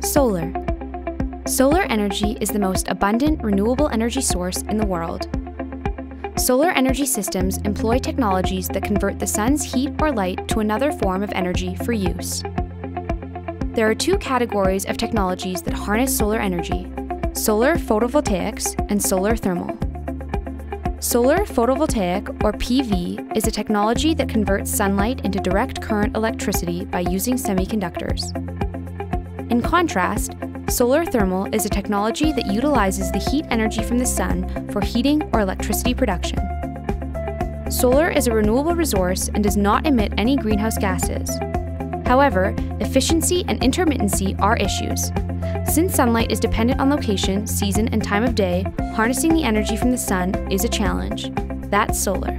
Solar. Solar energy is the most abundant renewable energy source in the world. Solar energy systems employ technologies that convert the sun's heat or light to another form of energy for use. There are two categories of technologies that harness solar energy solar photovoltaics and solar thermal. Solar photovoltaic, or PV, is a technology that converts sunlight into direct current electricity by using semiconductors. In contrast, solar thermal is a technology that utilizes the heat energy from the sun for heating or electricity production. Solar is a renewable resource and does not emit any greenhouse gases. However, efficiency and intermittency are issues. Since sunlight is dependent on location, season, and time of day, harnessing the energy from the sun is a challenge. That's solar.